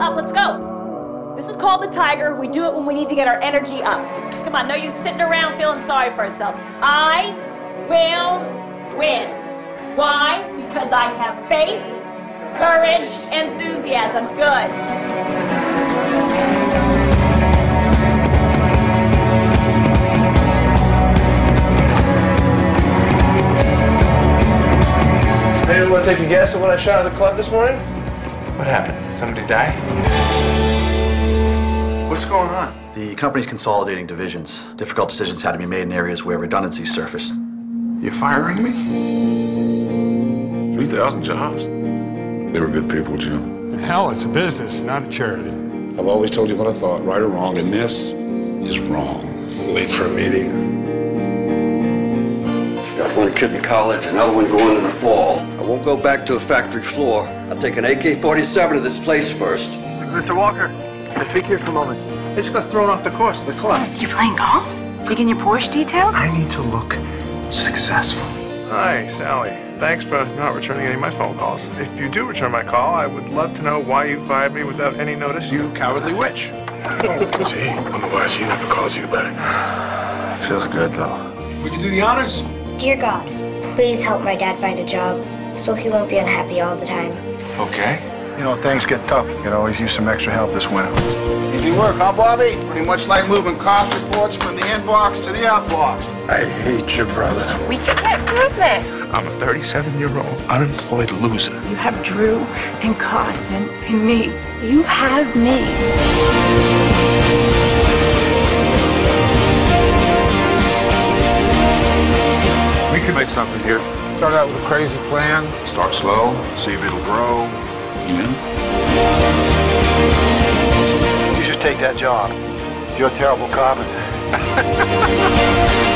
up, let's go. This is called the Tiger. We do it when we need to get our energy up. Come on, no use sitting around feeling sorry for ourselves. I will win. Why? Because I have faith, courage, enthusiasm. Good. Anyone want to take a guess at what I shot at the club this morning? What happened? Somebody die? What's going on? The company's consolidating divisions. Difficult decisions had to be made in areas where redundancies surfaced. You're firing me? 3,000 jobs. They were good people, Jim. Hell, it's a business, not a charity. I've always told you what I thought, right or wrong, and this is wrong. Late for a meeting. Got one kid in college, another one going in the fall. I won't go back to a factory floor. I'll take an AK-47 to this place first. Mr. Walker, can I speak here for a moment? I just got thrown off the course of the club. You playing golf? You getting your Porsche detail? I need to look successful. Hi, Sally. Thanks for not returning any of my phone calls. If you do return my call, I would love to know why you fired me without any notice. You cowardly witch. Gee, wonder why she never calls you back. Feels good, though. Would you do the honors? Dear God, please help my dad find a job so he won't be unhappy all the time. Okay. You know, things get tough. You could always use some extra help this winter. Easy work, huh, Bobby? Pretty much like moving cost reports from the inbox to the outbox. I hate your brother. We can get through this. I'm a 37 year old unemployed loser. You have Drew and Carson and me. You have me. We make something here. Start out with a crazy plan. Start slow, see if it'll grow. You in? You should take that job. You're a terrible cop. and-